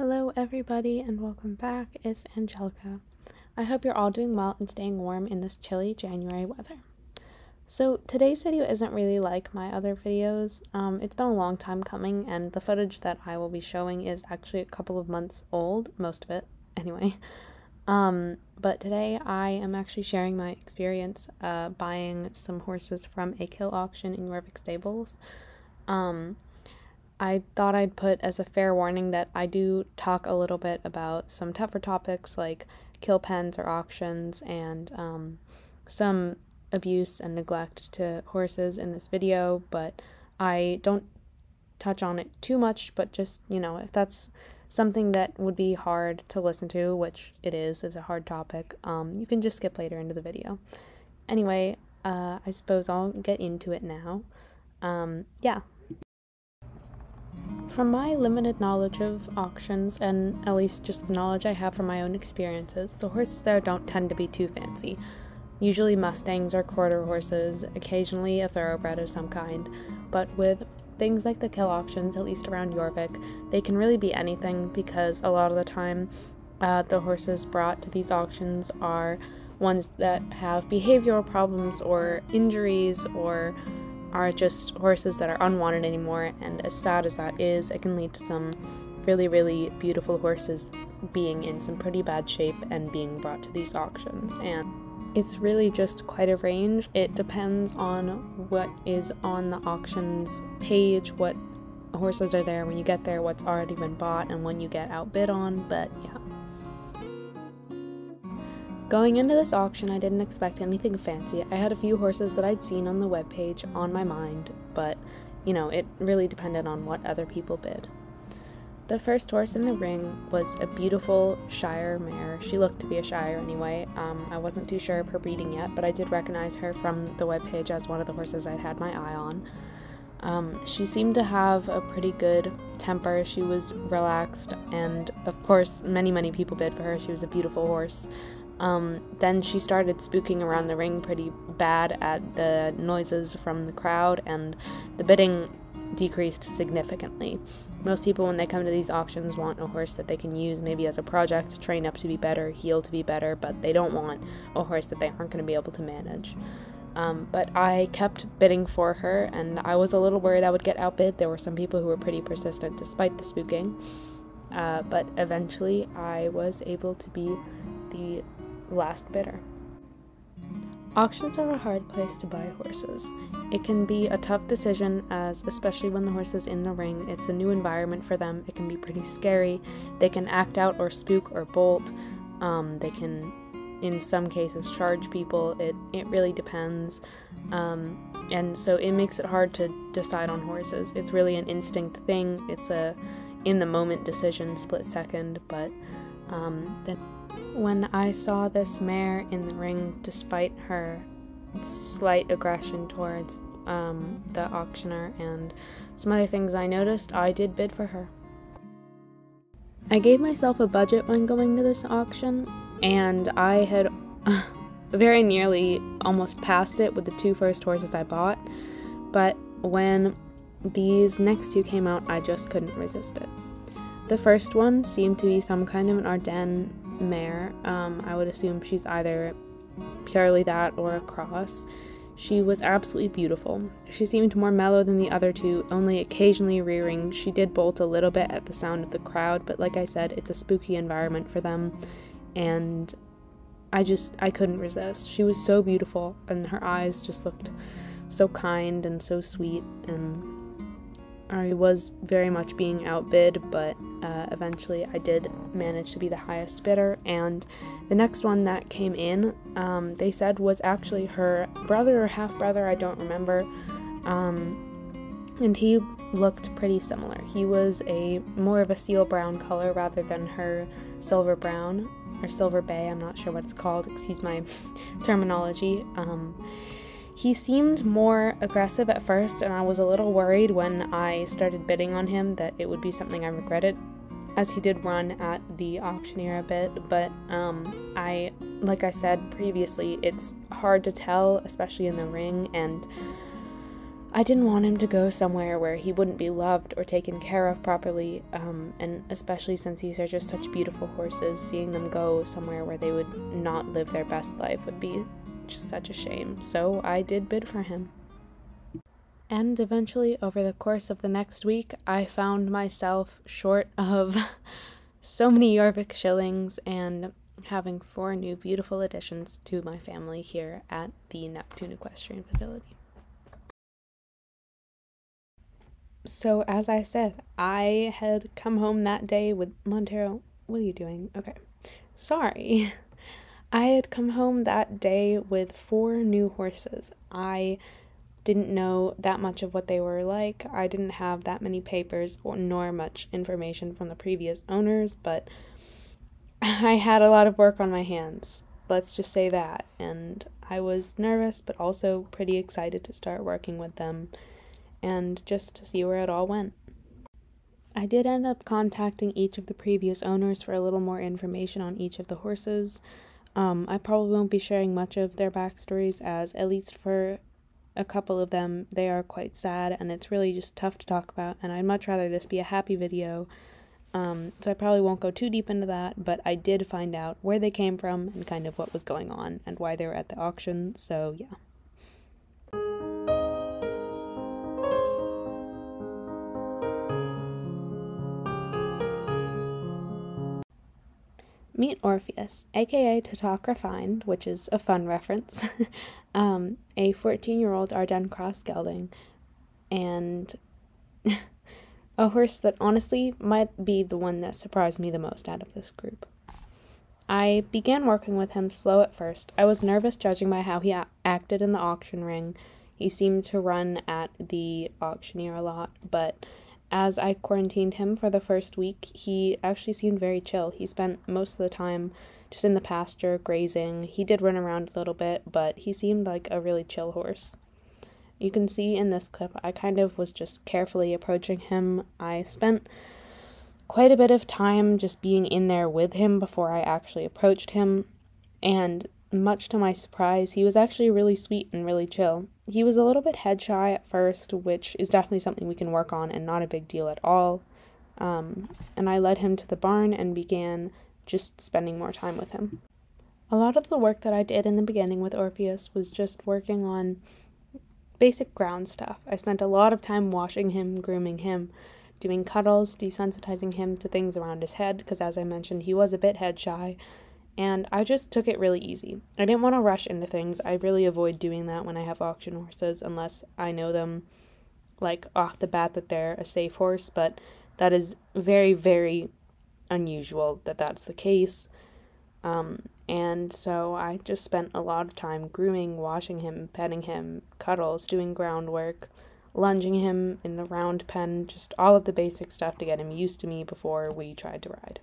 Hello, everybody, and welcome back. It's Angelica. I hope you're all doing well and staying warm in this chilly January weather. So, today's video isn't really like my other videos. Um, it's been a long time coming, and the footage that I will be showing is actually a couple of months old, most of it, anyway. Um, but today I am actually sharing my experience uh, buying some horses from a kill auction in Jorvik Stables. Um, I thought I'd put as a fair warning that I do talk a little bit about some tougher topics like kill pens or auctions and um, some abuse and neglect to horses in this video, but I don't touch on it too much, but just, you know, if that's something that would be hard to listen to, which it is, is a hard topic, um, you can just skip later into the video. Anyway, uh, I suppose I'll get into it now. Um, yeah, from my limited knowledge of auctions, and at least just the knowledge I have from my own experiences, the horses there don't tend to be too fancy. Usually Mustangs or quarter horses, occasionally a thoroughbred of some kind, but with things like the kill auctions, at least around Jorvik, they can really be anything because a lot of the time uh, the horses brought to these auctions are ones that have behavioral problems or injuries or are just horses that are unwanted anymore, and as sad as that is, it can lead to some really, really beautiful horses being in some pretty bad shape and being brought to these auctions. And it's really just quite a range. It depends on what is on the auctions page, what horses are there when you get there, what's already been bought, and when you get outbid on, but yeah. Going into this auction, I didn't expect anything fancy. I had a few horses that I'd seen on the webpage on my mind, but, you know, it really depended on what other people bid. The first horse in the ring was a beautiful Shire mare. She looked to be a Shire anyway. Um, I wasn't too sure of her breeding yet, but I did recognize her from the webpage as one of the horses I'd had my eye on. Um, she seemed to have a pretty good temper. She was relaxed, and of course, many, many people bid for her. She was a beautiful horse. Um, then she started spooking around the ring pretty bad at the noises from the crowd, and the bidding decreased significantly. Most people, when they come to these auctions, want a horse that they can use maybe as a project, train up to be better, heal to be better, but they don't want a horse that they aren't going to be able to manage. Um, but I kept bidding for her, and I was a little worried I would get outbid. There were some people who were pretty persistent despite the spooking. Uh, but eventually, I was able to be the last bidder. Auctions are a hard place to buy horses. It can be a tough decision, as especially when the horse is in the ring, it's a new environment for them. It can be pretty scary. They can act out or spook or bolt. Um, they can, in some cases, charge people. It it really depends, um, and so it makes it hard to decide on horses. It's really an instinct thing. It's a in the moment decision, split second, but um, then when I saw this mare in the ring, despite her slight aggression towards um, the auctioneer and some other things I noticed, I did bid for her. I gave myself a budget when going to this auction, and I had very nearly almost passed it with the two first horses I bought, but when these next two came out, I just couldn't resist it. The first one seemed to be some kind of an Ardennes mare. Um, I would assume she's either purely that or a cross. She was absolutely beautiful. She seemed more mellow than the other two, only occasionally rearing. She did bolt a little bit at the sound of the crowd, but like I said, it's a spooky environment for them, and I just I couldn't resist. She was so beautiful, and her eyes just looked so kind and so sweet, and I was very much being outbid, but uh, eventually I did manage to be the highest bidder. And the next one that came in, um, they said was actually her brother or half brother, I don't remember. Um, and he looked pretty similar. He was a more of a seal brown color rather than her silver brown or silver bay. I'm not sure what it's called. Excuse my terminology. Um, he seemed more aggressive at first, and I was a little worried when I started bidding on him that it would be something I regretted, as he did run at the auctioneer a bit. But um, I, like I said previously, it's hard to tell, especially in the ring, and I didn't want him to go somewhere where he wouldn't be loved or taken care of properly, um, and especially since these are just such beautiful horses, seeing them go somewhere where they would not live their best life would be just such a shame. So I did bid for him. And eventually, over the course of the next week, I found myself short of so many Jorvik shillings and having four new beautiful additions to my family here at the Neptune Equestrian Facility. So, as I said, I had come home that day with Montero. What are you doing? Okay. Sorry. I had come home that day with four new horses. I didn't know that much of what they were like. I didn't have that many papers or nor much information from the previous owners, but I had a lot of work on my hands. Let's just say that. And I was nervous, but also pretty excited to start working with them and just to see where it all went. I did end up contacting each of the previous owners for a little more information on each of the horses. Um, I probably won't be sharing much of their backstories, as at least for a couple of them, they are quite sad and it's really just tough to talk about. And I'd much rather this be a happy video. Um, so I probably won't go too deep into that, but I did find out where they came from and kind of what was going on and why they were at the auction. So, yeah. Meet Orpheus, aka Tatak Refined, which is a fun reference, um, a 14 year old Ardennes cross gelding, and a horse that honestly might be the one that surprised me the most out of this group. I began working with him slow at first. I was nervous judging by how he acted in the auction ring. He seemed to run at the auctioneer a lot, but as I quarantined him for the first week, he actually seemed very chill. He spent most of the time just in the pasture, grazing. He did run around a little bit, but he seemed like a really chill horse. You can see in this clip, I kind of was just carefully approaching him. I spent quite a bit of time just being in there with him before I actually approached him, and much to my surprise, he was actually really sweet and really chill. He was a little bit head shy at first, which is definitely something we can work on and not a big deal at all. Um, and I led him to the barn and began just spending more time with him. A lot of the work that I did in the beginning with Orpheus was just working on basic ground stuff. I spent a lot of time washing him, grooming him, doing cuddles, desensitizing him to things around his head, because as I mentioned, he was a bit head shy and I just took it really easy. I didn't want to rush into things. I really avoid doing that when I have auction horses unless I know them like off the bat that they're a safe horse, but that is very very unusual that that's the case. Um, and so I just spent a lot of time grooming, washing him, petting him, cuddles, doing groundwork, lunging him in the round pen, just all of the basic stuff to get him used to me before we tried to ride.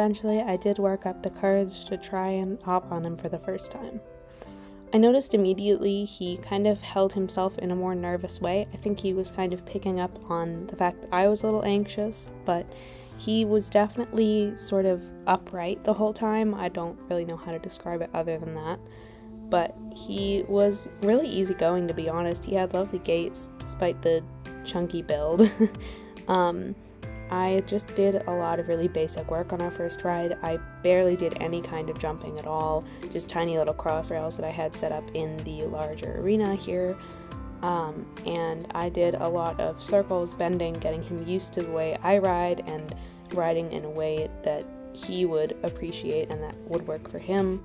Eventually I did work up the courage to try and hop on him for the first time. I noticed immediately he kind of held himself in a more nervous way. I think he was kind of picking up on the fact that I was a little anxious, but he was definitely sort of upright the whole time. I don't really know how to describe it other than that. But he was really easygoing, to be honest. He had lovely gaits despite the chunky build. um, I just did a lot of really basic work on our first ride. I barely did any kind of jumping at all, just tiny little cross rails that I had set up in the larger arena here. Um, and I did a lot of circles, bending, getting him used to the way I ride and riding in a way that he would appreciate and that would work for him.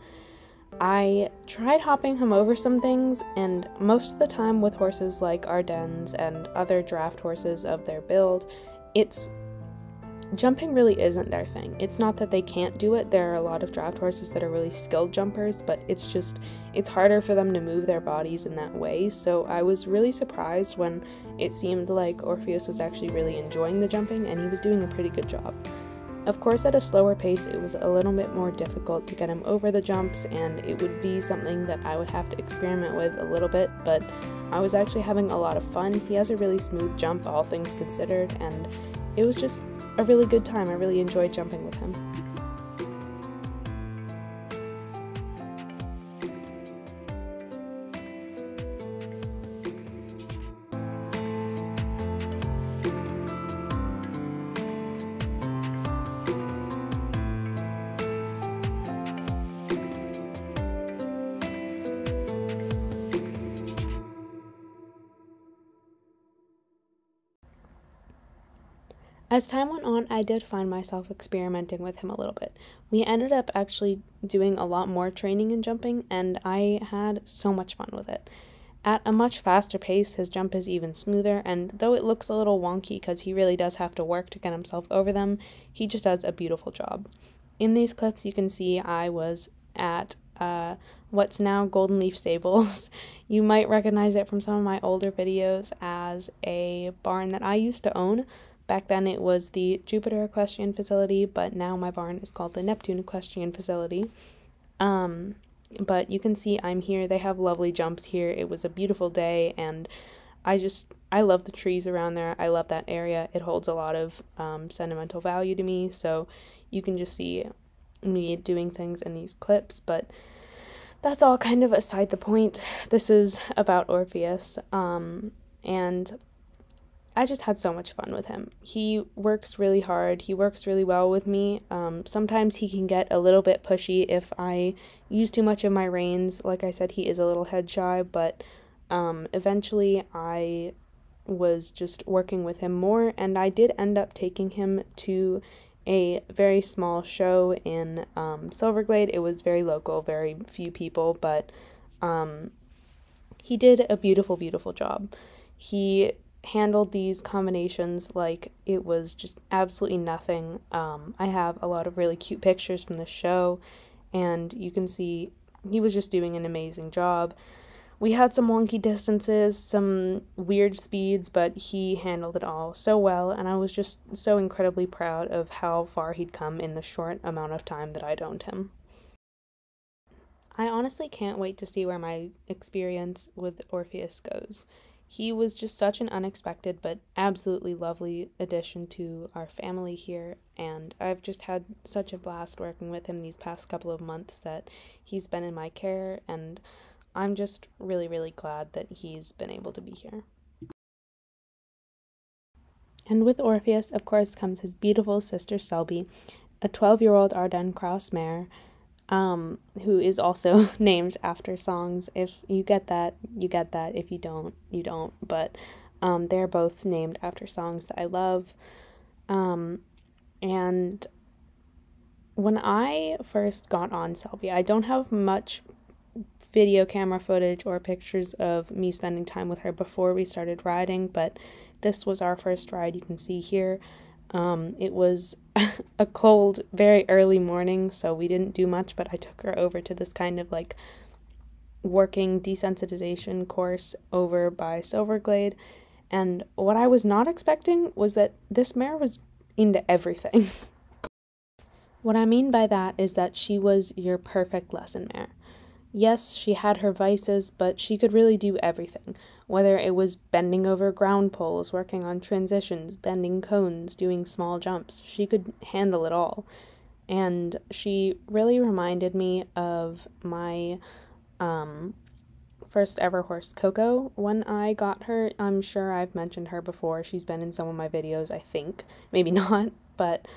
I tried hopping him over some things, and most of the time with horses like Ardennes and other draft horses of their build, it's jumping really isn't their thing. It's not that they can't do it. There are a lot of draft horses that are really skilled jumpers, but it's just it's harder for them to move their bodies in that way. So I was really surprised when it seemed like Orpheus was actually really enjoying the jumping and he was doing a pretty good job. Of course, at a slower pace, it was a little bit more difficult to get him over the jumps, and it would be something that I would have to experiment with a little bit, but I was actually having a lot of fun. He has a really smooth jump, all things considered, and it was just a really good time. I really enjoyed jumping with him. As time went on, I did find myself experimenting with him a little bit. We ended up actually doing a lot more training and jumping, and I had so much fun with it. At a much faster pace, his jump is even smoother, and though it looks a little wonky because he really does have to work to get himself over them, he just does a beautiful job. In these clips, you can see I was at uh, what's now Golden Leaf Stables. You might recognize it from some of my older videos as a barn that I used to own Back then it was the Jupiter Equestrian Facility, but now my barn is called the Neptune Equestrian Facility. Um, but you can see I'm here. They have lovely jumps here. It was a beautiful day, and I just I love the trees around there. I love that area. It holds a lot of um, sentimental value to me. So you can just see me doing things in these clips, but that's all kind of aside the point. This is about Orpheus, um, and I just had so much fun with him. He works really hard. He works really well with me. Um, sometimes he can get a little bit pushy if I use too much of my reins. Like I said, he is a little head shy, but um, eventually I was just working with him more, and I did end up taking him to a very small show in um, Silverglade. It was very local, very few people, but um, he did a beautiful, beautiful job. He handled these combinations like it was just absolutely nothing. Um, I have a lot of really cute pictures from the show, and you can see he was just doing an amazing job. We had some wonky distances, some weird speeds, but he handled it all so well, and I was just so incredibly proud of how far he'd come in the short amount of time that I'd owned him. I honestly can't wait to see where my experience with Orpheus goes. He was just such an unexpected but absolutely lovely addition to our family here, and I've just had such a blast working with him these past couple of months that he's been in my care, and I'm just really, really glad that he's been able to be here. And with Orpheus, of course, comes his beautiful sister Selby, a 12 year old Ardennes cross mare um, who is also named after songs. If you get that, you get that. If you don't, you don't. But um, they're both named after songs that I love. Um, and when I first got on Selby, I don't have much video camera footage or pictures of me spending time with her before we started riding, but this was our first ride you can see here. Um, it was a cold, very early morning, so we didn't do much, but I took her over to this kind of like working desensitization course over by Silverglade. And what I was not expecting was that this mare was into everything. what I mean by that is that she was your perfect lesson mare. Yes, she had her vices, but she could really do everything whether it was bending over ground poles, working on transitions, bending cones, doing small jumps. She could handle it all. And she really reminded me of my um, first ever horse, Coco. When I got her, I'm sure I've mentioned her before. She's been in some of my videos, I think. Maybe not, but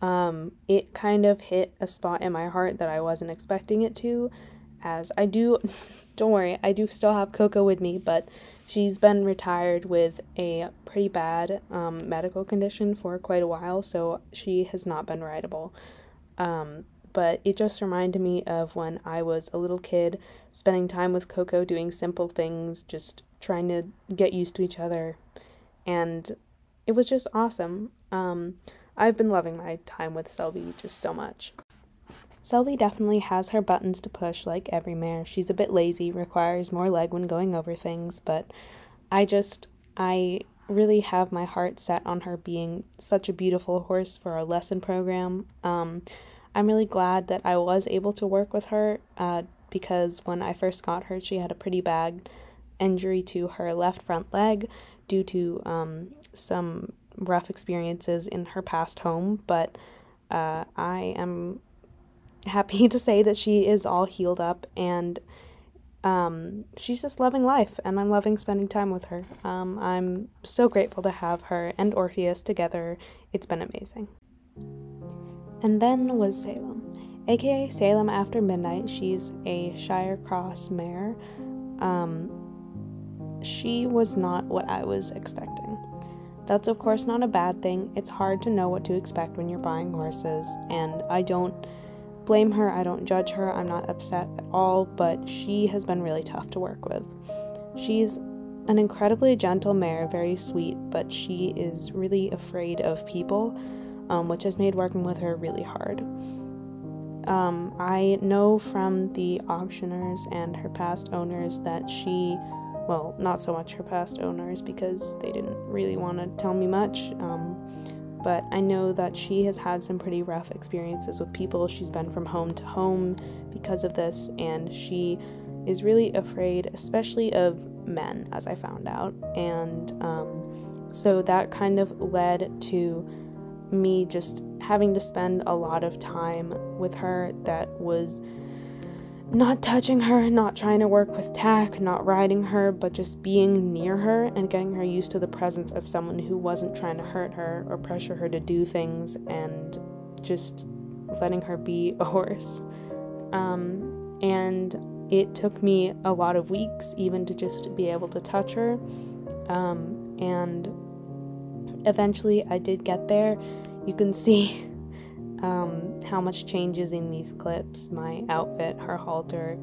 um, it kind of hit a spot in my heart that I wasn't expecting it to. As I do, don't worry, I do still have Coco with me, but She's been retired with a pretty bad um, medical condition for quite a while, so she has not been rideable. Um, but it just reminded me of when I was a little kid, spending time with Coco, doing simple things, just trying to get used to each other. And it was just awesome. Um, I've been loving my time with Selby just so much. Selby definitely has her buttons to push like every mare. She's a bit lazy, requires more leg when going over things, but I just, I really have my heart set on her being such a beautiful horse for our lesson program. Um, I'm really glad that I was able to work with her uh, because when I first got her, she had a pretty bad injury to her left front leg due to um, some rough experiences in her past home. But uh, I am happy to say that she is all healed up and um, she's just loving life, and I'm loving spending time with her. Um, I'm so grateful to have her and Orpheus together. It's been amazing. And then was Salem, aka Salem After Midnight. She's a Shire Cross mare. Um, she was not what I was expecting. That's, of course, not a bad thing. It's hard to know what to expect when you're buying horses, and I don't blame her, I don't judge her, I'm not upset at all, but she has been really tough to work with. She's an incredibly gentle mare, very sweet, but she is really afraid of people, um, which has made working with her really hard. Um, I know from the auctioners and her past owners that she, well, not so much her past owners because they didn't really want to tell me much. Um, but I know that she has had some pretty rough experiences with people. She's been from home to home because of this, and she is really afraid, especially of men, as I found out. And um, so that kind of led to me just having to spend a lot of time with her that was not touching her, not trying to work with tack, not riding her, but just being near her and getting her used to the presence of someone who wasn't trying to hurt her or pressure her to do things and just letting her be a horse. Um, and it took me a lot of weeks even to just be able to touch her. Um, and eventually I did get there. You can see um, how much changes in these clips, my outfit, her halter,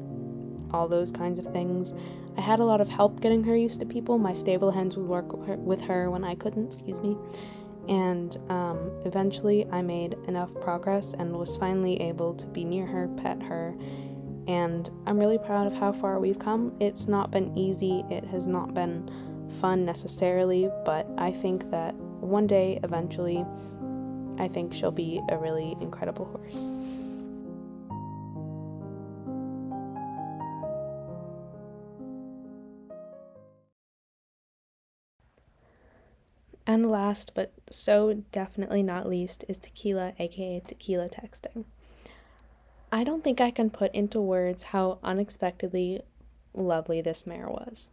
all those kinds of things. I had a lot of help getting her used to people. My stable hands would work with her when I couldn't, excuse me. And um, eventually, I made enough progress and was finally able to be near her, pet her, and I'm really proud of how far we've come. It's not been easy, it has not been fun necessarily, but I think that one day, eventually, I think she'll be a really incredible horse. And last, but so definitely not least, is tequila, aka tequila texting. I don't think I can put into words how unexpectedly lovely this mare was.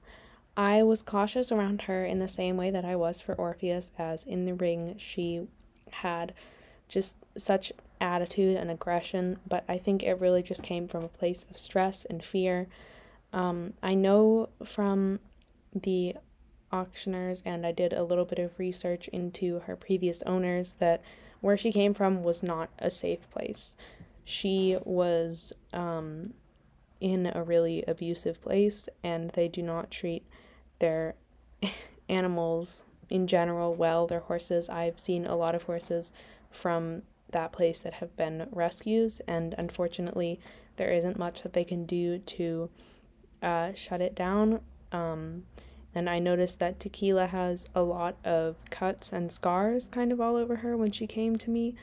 I was cautious around her in the same way that I was for Orpheus, as in the ring she had just such attitude and aggression, but I think it really just came from a place of stress and fear. Um, I know from the auctioners, and I did a little bit of research into her previous owners, that where she came from was not a safe place. She was um, in a really abusive place, and they do not treat their animals in general well. Their horses, I've seen a lot of horses from that place that have been rescues, and unfortunately, there isn't much that they can do to uh, shut it down. Um, and I noticed that Tequila has a lot of cuts and scars kind of all over her when she came to me.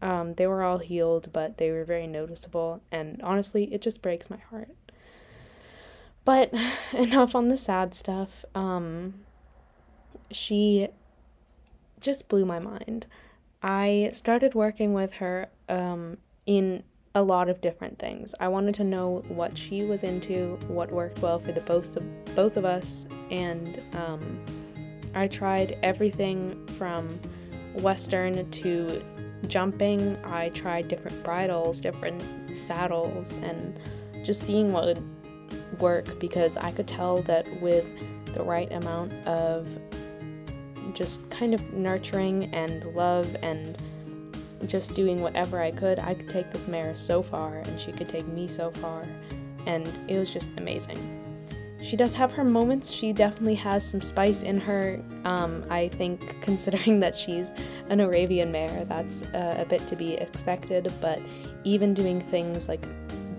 Um, they were all healed, but they were very noticeable, and honestly, it just breaks my heart. But enough on the sad stuff. Um, she just blew my mind. I started working with her um, in a lot of different things. I wanted to know what she was into, what worked well for the both of both of us, and um, I tried everything from western to jumping. I tried different bridles, different saddles, and just seeing what would work because I could tell that with the right amount of just kind of nurturing and love and just doing whatever I could, I could take this mare so far and she could take me so far. And it was just amazing. she does have her moments. She definitely has some spice in her. Um, I think, considering that she's an Arabian mare, that's uh, a bit to be expected. But even doing things like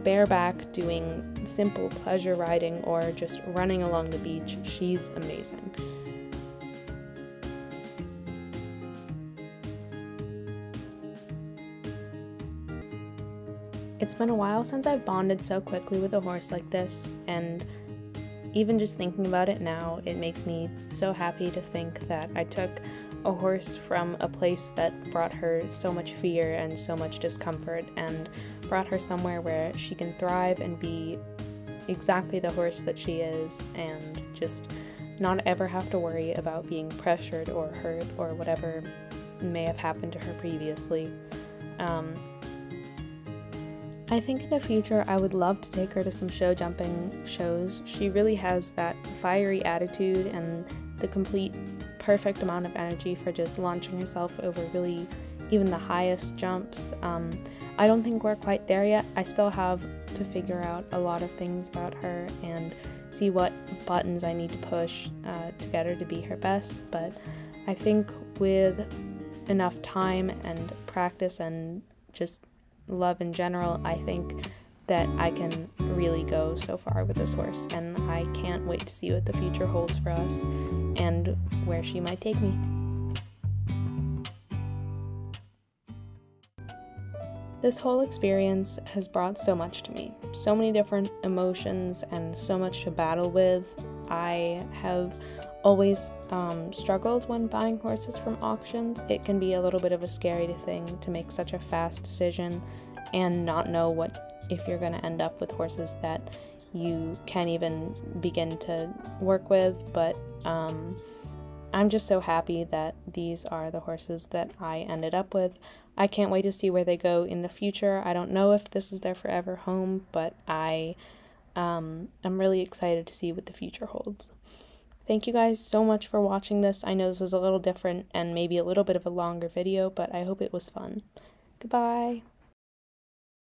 bareback, doing simple pleasure riding, or just running along the beach, she's amazing. It's been a while since I've bonded so quickly with a horse like this, and even just thinking about it now, it makes me so happy to think that I took a horse from a place that brought her so much fear and so much discomfort and brought her somewhere where she can thrive and be exactly the horse that she is and just not ever have to worry about being pressured or hurt or whatever may have happened to her previously. Um, I think in the future I would love to take her to some show jumping shows. She really has that fiery attitude and the complete perfect amount of energy for just launching herself over really even the highest jumps. Um, I don't think we're quite there yet. I still have to figure out a lot of things about her and see what buttons I need to push uh, to get her to be her best. But I think with enough time and practice and just love in general, I think that I can really go so far with this horse, and I can't wait to see what the future holds for us and where she might take me. This whole experience has brought so much to me, so many different emotions, and so much to battle with. I have always um, struggled when buying horses from auctions. It can be a little bit of a scary thing to make such a fast decision and not know what if you're going to end up with horses that you can't even begin to work with. But um, I'm just so happy that these are the horses that I ended up with. I can't wait to see where they go in the future. I don't know if this is their forever home, but I um, I'm really excited to see what the future holds. Thank you guys so much for watching this. I know this is a little different and maybe a little bit of a longer video, but I hope it was fun. Goodbye.